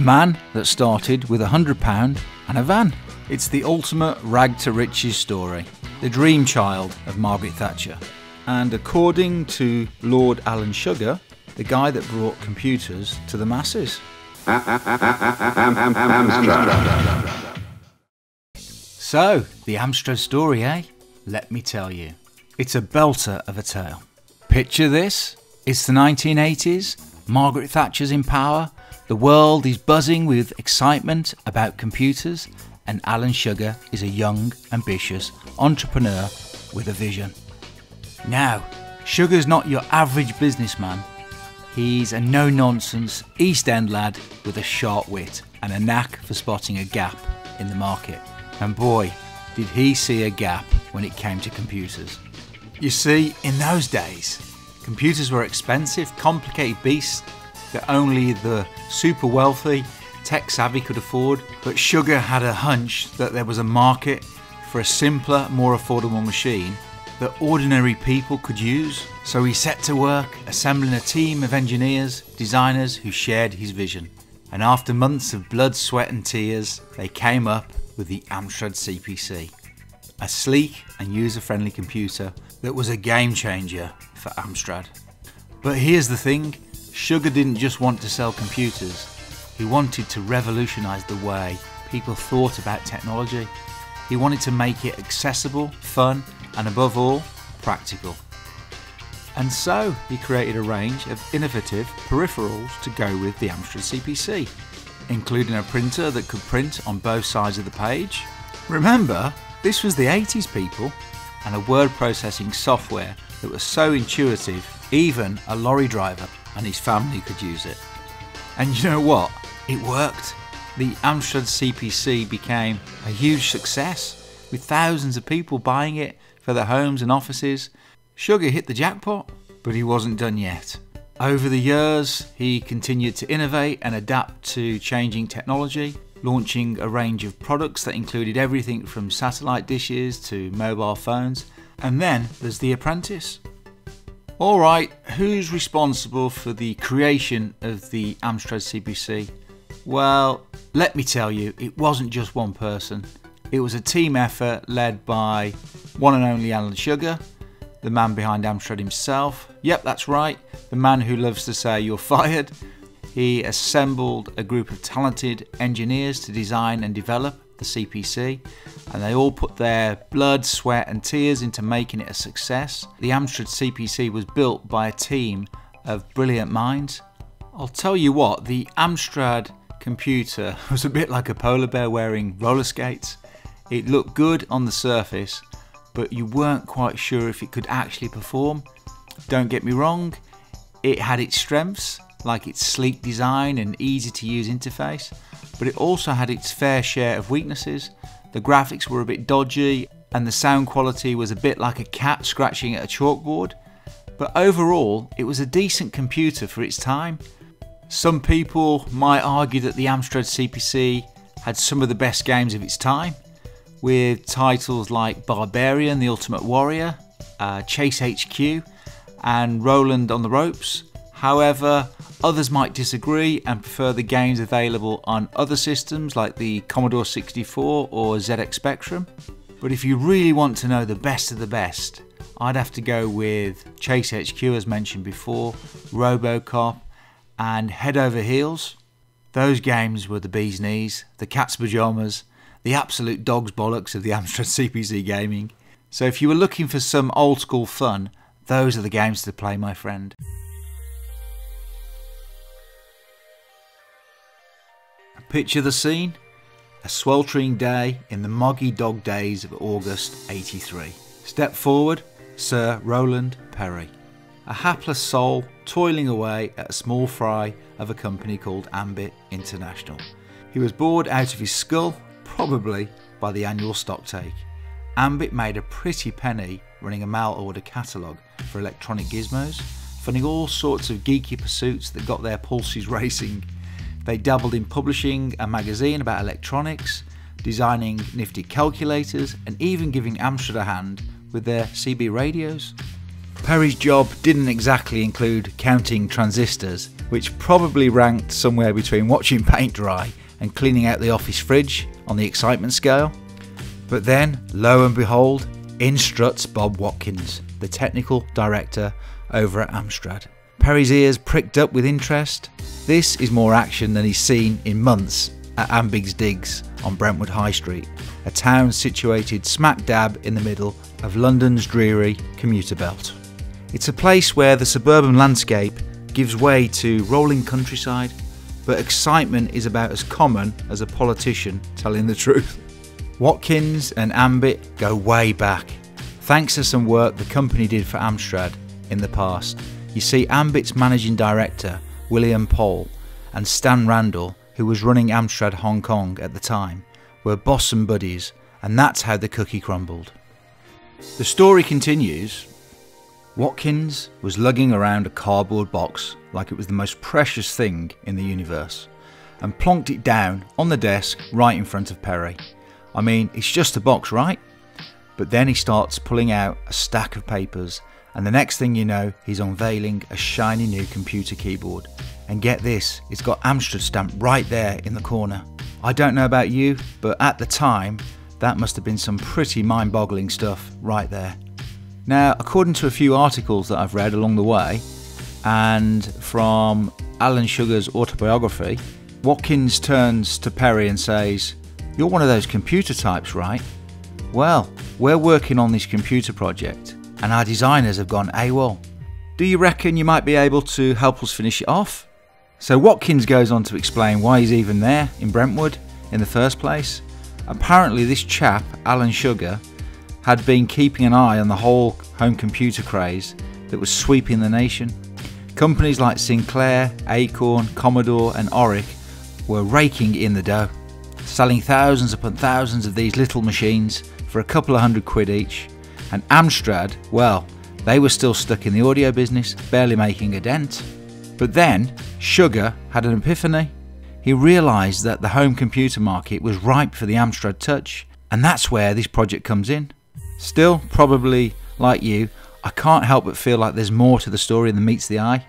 The man that started with a £100 and a van. It's the ultimate rag to riches story, the dream child of Margaret Thatcher. And according to Lord Alan Sugar, the guy that brought computers to the masses. So, the Amstrad story, eh? Let me tell you. It's a belter of a tale. Picture this it's the 1980s, Margaret Thatcher's in power, the world is buzzing with excitement about computers, and Alan Sugar is a young, ambitious entrepreneur with a vision. Now, Sugar's not your average businessman. He's a no nonsense East End lad with a sharp wit and a knack for spotting a gap in the market. And boy, did he see a gap when it came to computers. You see, in those days, computers were expensive, complicated beasts that only the super wealthy, tech savvy could afford. But Sugar had a hunch that there was a market for a simpler, more affordable machine that ordinary people could use. So he set to work assembling a team of engineers, designers who shared his vision. And after months of blood, sweat, and tears, they came up with the Amstrad CPC, a sleek and user friendly computer that was a game changer for Amstrad. But here's the thing Sugar didn't just want to sell computers, he wanted to revolutionise the way people thought about technology. He wanted to make it accessible, fun, and above all, practical. And so he created a range of innovative peripherals to go with the Amstrad CPC, including a printer that could print on both sides of the page. Remember, this was the 80s people, and a word processing software that was so intuitive, even a lorry driver and his family could use it. And you know what? It worked. The Amstrad CPC became a huge success, with thousands of people buying it for their homes and offices. Sugar hit the jackpot, but he wasn't done yet. Over the years, he continued to innovate and adapt to changing technology, launching a range of products that included everything from satellite dishes to mobile phones. And then there's The Apprentice. Alright, who's responsible for the creation of the Amstrad CPC? Well, let me tell you, it wasn't just one person. It was a team effort led by one and only Alan Sugar, the man behind Amstrad himself. Yep, that's right, the man who loves to say you're fired. He assembled a group of talented engineers to design and develop the CPC, and they all put their blood, sweat, and tears into making it a success. The Amstrad CPC was built by a team of brilliant minds. I'll tell you what, the Amstrad computer was a bit like a polar bear wearing roller skates. It looked good on the surface, but you weren't quite sure if it could actually perform. Don't get me wrong, it had its strengths, like its sleek design and easy to use interface, but it also had its fair share of weaknesses. The graphics were a bit dodgy, and the sound quality was a bit like a cat scratching at a chalkboard. But overall, it was a decent computer for its time. Some people might argue that the Amstrad CPC had some of the best games of its time, with titles like Barbarian the Ultimate Warrior, uh, Chase HQ, and Roland on the Ropes. However, others might disagree and prefer the games available on other systems like the Commodore 64 or ZX Spectrum. But if you really want to know the best of the best, I'd have to go with Chase HQ as mentioned before, Robocop, and Head Over Heels. Those games were the bee's knees, the cat's pyjamas, the absolute dog's bollocks of the Amstrad CPC gaming. So if you were looking for some old school fun, those are the games to play, my friend. Picture the scene a sweltering day in the moggy dog days of August 83. Step forward, Sir Roland Perry, a hapless soul toiling away at a small fry of a company called Ambit International. He was bored out of his skull, probably by the annual stocktake. Ambit made a pretty penny running a mail order catalogue for electronic gizmos, funding all sorts of geeky pursuits that got their pulses racing they dabbled in publishing a magazine about electronics, designing nifty calculators, and even giving Amstrad a hand with their CB radios. Perry's job didn't exactly include counting transistors, which probably ranked somewhere between watching paint dry and cleaning out the office fridge on the excitement scale. But then, lo and behold, in struts Bob Watkins, the technical director over at Amstrad. Perry's ears pricked up with interest. This is more action than he's seen in months at Ambit's Digs on Brentwood High Street, a town situated smack dab in the middle of London's dreary commuter belt. It's a place where the suburban landscape gives way to rolling countryside, but excitement is about as common as a politician telling the truth. Watkins and Ambit go way back, thanks to some work the company did for Amstrad in the past. You see, Ambit's managing director, William Pohl, and Stan Randall, who was running Amstrad Hong Kong at the time, were boss and buddies, and that's how the cookie crumbled. The story continues. Watkins was lugging around a cardboard box like it was the most precious thing in the universe and plonked it down on the desk right in front of Perry. I mean, it's just a box, right? But then he starts pulling out a stack of papers, and the next thing you know, he's unveiling a shiny new computer keyboard. And get this, it's got Amstrad stamped right there in the corner. I don't know about you, but at the time, that must have been some pretty mind boggling stuff right there. Now, according to a few articles that I've read along the way, and from Alan Sugar's autobiography, Watkins turns to Perry and says, You're one of those computer types, right? Well, we're working on this computer project, and our designers have gone AWOL. Do you reckon you might be able to help us finish it off? So Watkins goes on to explain why he's even there in Brentwood in the first place. Apparently, this chap, Alan Sugar, had been keeping an eye on the whole home computer craze that was sweeping the nation. Companies like Sinclair, Acorn, Commodore, and Oric were raking in the dough, selling thousands upon thousands of these little machines for a couple of hundred quid each. And Amstrad, well, they were still stuck in the audio business, barely making a dent. But then, Sugar had an epiphany. He realised that the home computer market was ripe for the Amstrad Touch, and that's where this project comes in. Still, probably like you, I can't help but feel like there's more to the story than meets the eye.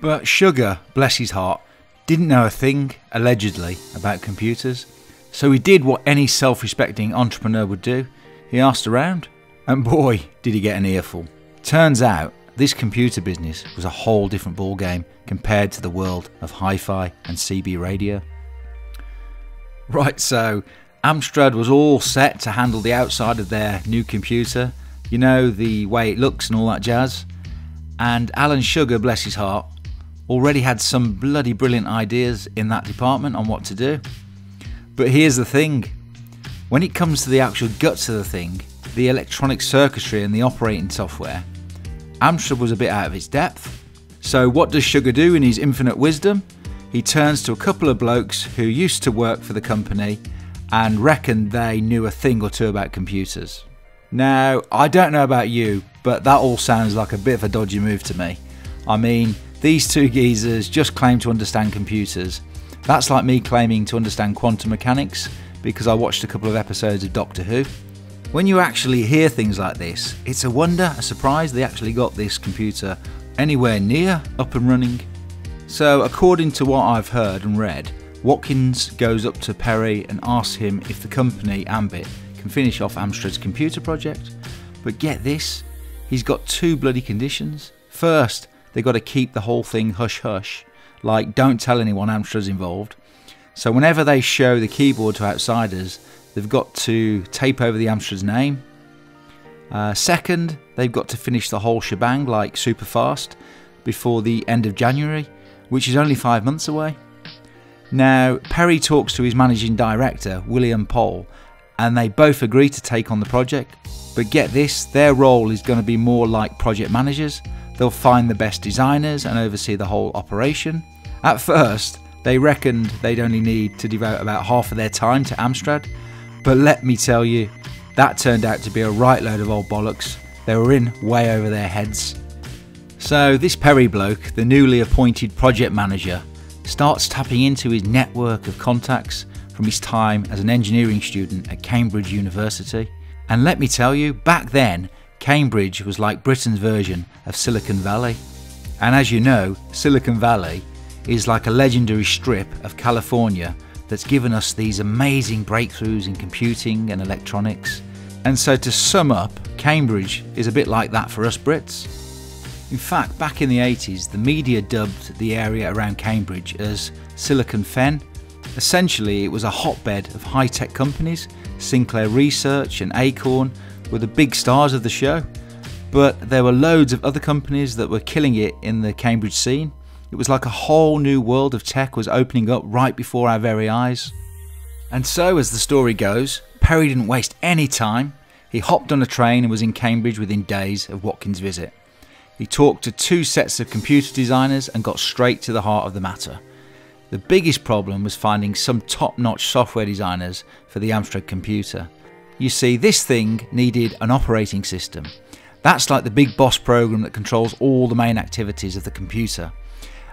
But Sugar, bless his heart, didn't know a thing, allegedly, about computers. So he did what any self respecting entrepreneur would do he asked around. And boy, did he get an earful. Turns out, this computer business was a whole different ballgame compared to the world of hi fi and CB radio. Right, so Amstrad was all set to handle the outside of their new computer, you know, the way it looks and all that jazz. And Alan Sugar, bless his heart, already had some bloody brilliant ideas in that department on what to do. But here's the thing when it comes to the actual guts of the thing, the electronic circuitry and the operating software, Amstrad was a bit out of its depth. So, what does Sugar do in his infinite wisdom? He turns to a couple of blokes who used to work for the company and reckoned they knew a thing or two about computers. Now, I don't know about you, but that all sounds like a bit of a dodgy move to me. I mean, these two geezers just claim to understand computers. That's like me claiming to understand quantum mechanics because I watched a couple of episodes of Doctor Who. When you actually hear things like this, it's a wonder, a surprise they actually got this computer anywhere near up and running. So, according to what I've heard and read, Watkins goes up to Perry and asks him if the company, Ambit, can finish off Amstrad's computer project. But get this, he's got two bloody conditions. First, they've got to keep the whole thing hush hush, like don't tell anyone Amstrad's involved. So whenever they show the keyboard to outsiders, they've got to tape over the Amstrad's name. Uh, second, they've got to finish the whole shebang like super fast before the end of January, which is only five months away. Now, Perry talks to his managing director, William Pohl, and they both agree to take on the project. But get this, their role is going to be more like project managers. They'll find the best designers and oversee the whole operation. At first, they reckoned they'd only need to devote about half of their time to Amstrad, but let me tell you, that turned out to be a right load of old bollocks. They were in way over their heads. So, this Perry bloke, the newly appointed project manager, starts tapping into his network of contacts from his time as an engineering student at Cambridge University. And let me tell you, back then, Cambridge was like Britain's version of Silicon Valley. And as you know, Silicon Valley is like a legendary strip of California that's given us these amazing breakthroughs in computing and electronics. And so to sum up, Cambridge is a bit like that for us Brits. In fact, back in the 80s, the media dubbed the area around Cambridge as Silicon Fen. Essentially, it was a hotbed of high tech companies. Sinclair Research and Acorn were the big stars of the show, but there were loads of other companies that were killing it in the Cambridge scene. It was like a whole new world of tech was opening up right before our very eyes. And so, as the story goes, Perry didn't waste any time. He hopped on a train and was in Cambridge within days of Watkins' visit. He talked to two sets of computer designers and got straight to the heart of the matter. The biggest problem was finding some top notch software designers for the Amstrad computer. You see, this thing needed an operating system. That's like the big boss program that controls all the main activities of the computer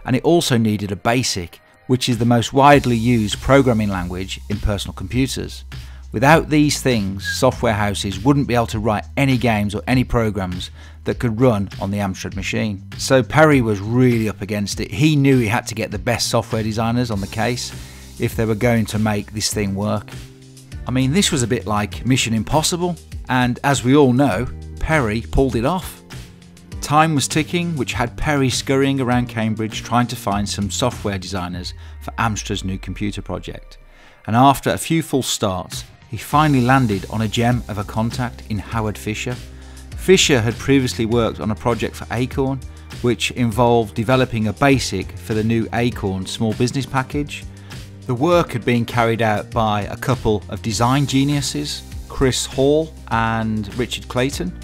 and it also needed a BASIC, which is the most widely used programming language in personal computers. Without these things, software houses wouldn't be able to write any games or any programs that could run on the Amstrad machine. So Perry was really up against it. He knew he had to get the best software designers on the case if they were going to make this thing work. I mean, this was a bit like Mission Impossible, and as we all know, Perry pulled it off. Time was ticking, which had Perry scurrying around Cambridge trying to find some software designers for Amstrad's new computer project. And after a few false starts, he finally landed on a gem of a contact in Howard Fisher. Fisher had previously worked on a project for Acorn, which involved developing a basic for the new Acorn small business package. The work had been carried out by a couple of design geniuses, Chris Hall and Richard Clayton,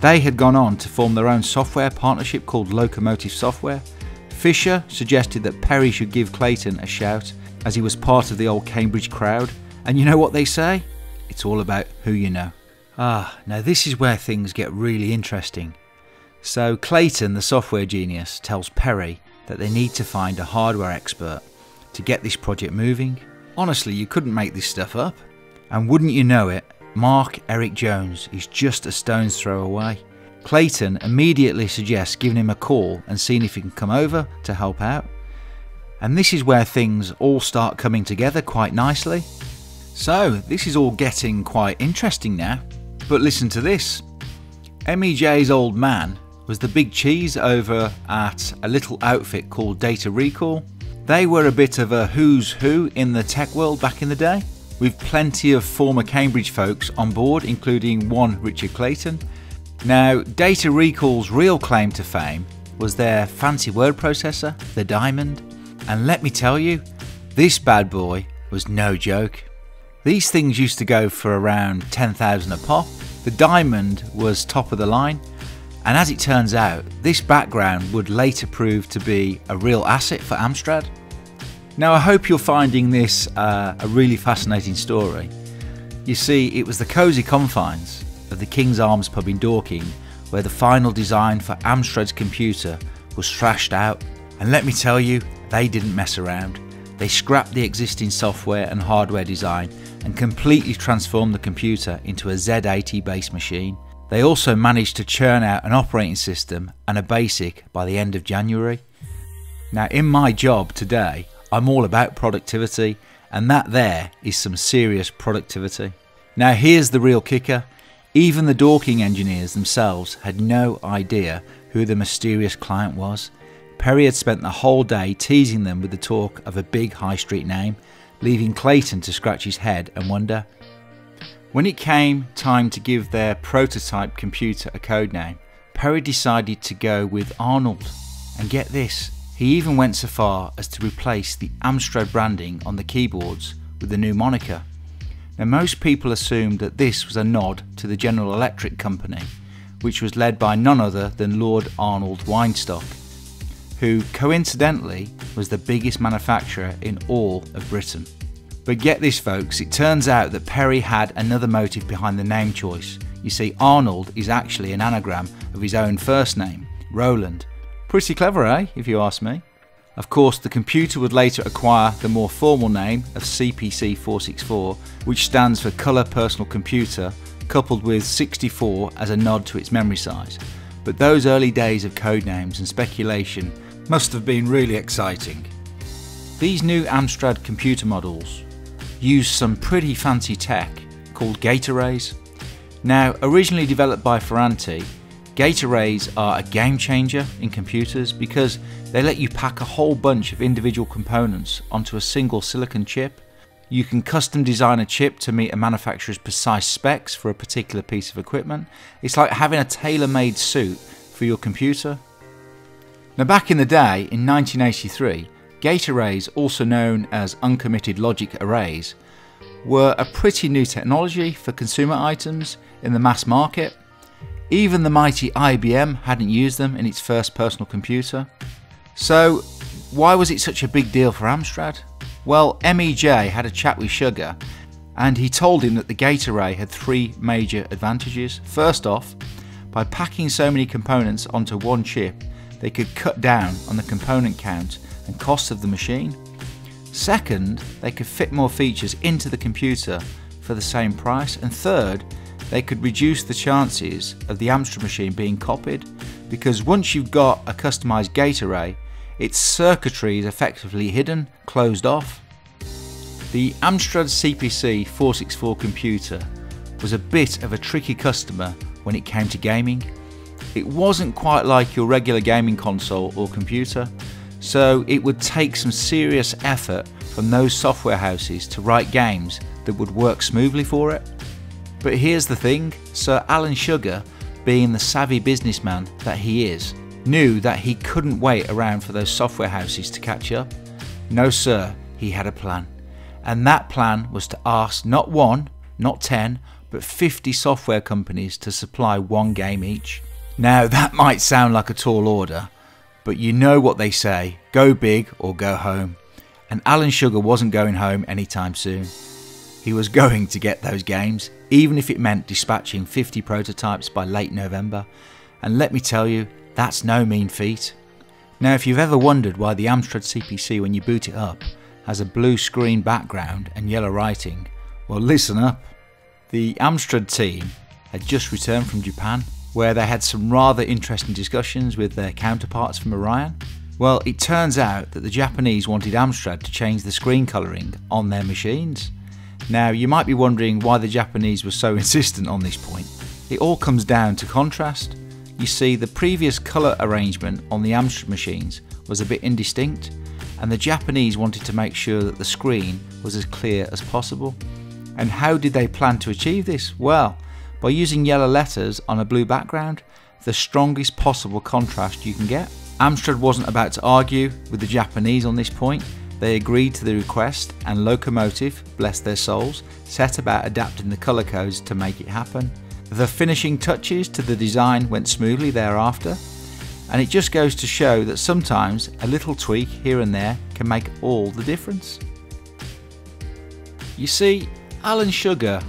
they had gone on to form their own software partnership called Locomotive Software. Fisher suggested that Perry should give Clayton a shout as he was part of the old Cambridge crowd. And you know what they say? It's all about who you know. Ah, now this is where things get really interesting. So Clayton, the software genius, tells Perry that they need to find a hardware expert to get this project moving. Honestly, you couldn't make this stuff up. And wouldn't you know it, Mark Eric Jones is just a stone's throw away. Clayton immediately suggests giving him a call and seeing if he can come over to help out. And this is where things all start coming together quite nicely. So, this is all getting quite interesting now. But listen to this MEJ's old man was the big cheese over at a little outfit called Data Recall. They were a bit of a who's who in the tech world back in the day with plenty of former Cambridge folks on board, including one Richard Clayton. Now, Data Recall's real claim to fame was their fancy word processor, the Diamond, and let me tell you, this bad boy was no joke. These things used to go for around 10,000 a pop. The Diamond was top of the line, and as it turns out, this background would later prove to be a real asset for Amstrad. Now, I hope you're finding this uh, a really fascinating story. You see, it was the cosy confines of the King's Arms pub in Dorking where the final design for Amstrad's computer was thrashed out. And let me tell you, they didn't mess around. They scrapped the existing software and hardware design and completely transformed the computer into a Z80 based machine. They also managed to churn out an operating system and a BASIC by the end of January. Now, in my job today, I'm all about productivity, and that there is some serious productivity. Now, here's the real kicker even the Dorking engineers themselves had no idea who the mysterious client was. Perry had spent the whole day teasing them with the talk of a big high street name, leaving Clayton to scratch his head and wonder. When it came time to give their prototype computer a code name, Perry decided to go with Arnold. And get this, he even went so far as to replace the Amstrad branding on the keyboards with the new moniker. Now, most people assumed that this was a nod to the General Electric Company, which was led by none other than Lord Arnold Weinstock, who coincidentally was the biggest manufacturer in all of Britain. But get this, folks, it turns out that Perry had another motive behind the name choice. You see, Arnold is actually an anagram of his own first name, Roland, Pretty clever, eh, if you ask me. Of course, the computer would later acquire the more formal name of CPC 464, which stands for Colour Personal Computer coupled with 64 as a nod to its memory size. But those early days of codenames and speculation must have been really exciting. These new Amstrad computer models use some pretty fancy tech called gate arrays. Now, originally developed by Ferranti, gate arrays are a game changer in computers because they let you pack a whole bunch of individual components onto a single silicon chip. You can custom design a chip to meet a manufacturer's precise specs for a particular piece of equipment. It's like having a tailor made suit for your computer. Now, back in the day, in 1983, gate arrays, also known as uncommitted logic arrays, were a pretty new technology for consumer items in the mass market. Even the mighty IBM hadn't used them in its first personal computer. So, why was it such a big deal for Amstrad? Well, MEJ had a chat with Sugar and he told him that the gate array had three major advantages. First off, by packing so many components onto one chip, they could cut down on the component count and cost of the machine. Second, they could fit more features into the computer for the same price. And third, they could reduce the chances of the Amstrad machine being copied because once you've got a customized gate array, its circuitry is effectively hidden, closed off. The Amstrad CPC 464 computer was a bit of a tricky customer when it came to gaming. It wasn't quite like your regular gaming console or computer, so it would take some serious effort from those software houses to write games that would work smoothly for it. But here's the thing Sir Alan Sugar, being the savvy businessman that he is, knew that he couldn't wait around for those software houses to catch up. No, sir, he had a plan. And that plan was to ask not one, not 10, but 50 software companies to supply one game each. Now, that might sound like a tall order, but you know what they say go big or go home. And Alan Sugar wasn't going home anytime soon. He was going to get those games, even if it meant dispatching 50 prototypes by late November. And let me tell you, that's no mean feat. Now, if you've ever wondered why the Amstrad CPC, when you boot it up, has a blue screen background and yellow writing, well, listen up. The Amstrad team had just returned from Japan where they had some rather interesting discussions with their counterparts from Orion. Well, it turns out that the Japanese wanted Amstrad to change the screen colouring on their machines. Now, you might be wondering why the Japanese were so insistent on this point. It all comes down to contrast. You see, the previous colour arrangement on the Amstrad machines was a bit indistinct, and the Japanese wanted to make sure that the screen was as clear as possible. And how did they plan to achieve this? Well, by using yellow letters on a blue background, the strongest possible contrast you can get. Amstrad wasn't about to argue with the Japanese on this point. They agreed to the request and Locomotive, bless their souls, set about adapting the colour codes to make it happen. The finishing touches to the design went smoothly thereafter, and it just goes to show that sometimes a little tweak here and there can make all the difference. You see, Alan Sugar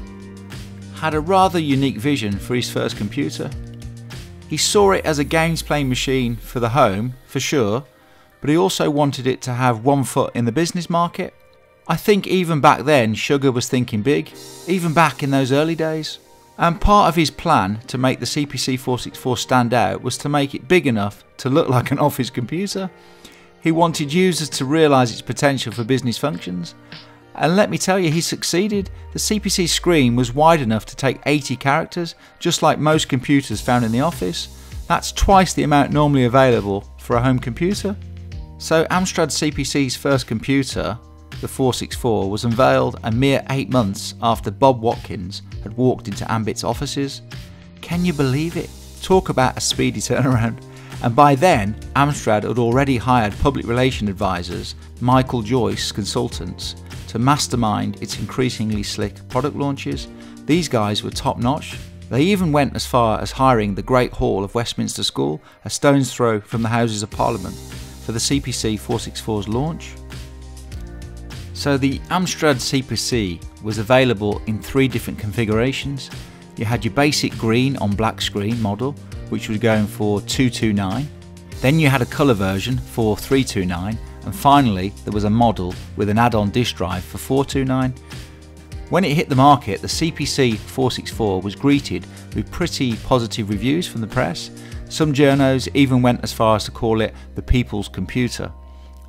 had a rather unique vision for his first computer. He saw it as a games playing machine for the home, for sure, but he also wanted it to have one foot in the business market. I think even back then, Sugar was thinking big, even back in those early days. And part of his plan to make the CPC 464 stand out was to make it big enough to look like an office computer. He wanted users to realise its potential for business functions and let me tell you, he succeeded. The CPC screen was wide enough to take 80 characters, just like most computers found in the office. That's twice the amount normally available for a home computer. So Amstrad CPC's first computer, the 464, was unveiled a mere 8 months after Bob Watkins had walked into Ambit's offices. Can you believe it? Talk about a speedy turnaround. And by then, Amstrad had already hired public relation advisors, Michael Joyce consultants, to mastermind its increasingly slick product launches. These guys were top notch. They even went as far as hiring the Great Hall of Westminster School, a stone's throw from the Houses of Parliament, for the CPC 464's launch. So the Amstrad CPC was available in three different configurations. You had your basic green on black screen model, which was going for 229. Then you had a colour version for 329 and finally, there was a model with an add-on disk drive for 429. When it hit the market, the CPC 464 was greeted with pretty positive reviews from the press. Some journos even went as far as to call it the people's computer.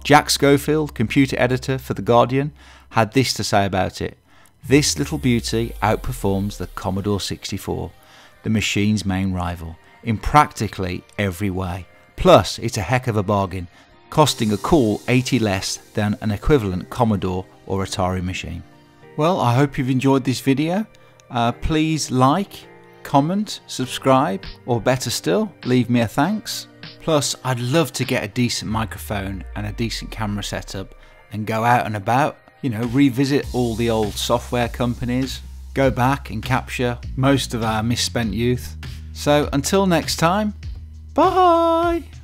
Jack Schofield, computer editor for The Guardian, had this to say about it. This little beauty outperforms the Commodore 64, the machine's main rival, in practically every way. Plus, it's a heck of a bargain, costing a cool 80 less than an equivalent Commodore or Atari machine. Well, I hope you've enjoyed this video. Uh, please like, comment, subscribe, or better still, leave me a thanks. Plus, I'd love to get a decent microphone and a decent camera setup and go out and about, you know, revisit all the old software companies, go back and capture most of our misspent youth. So until next time, bye!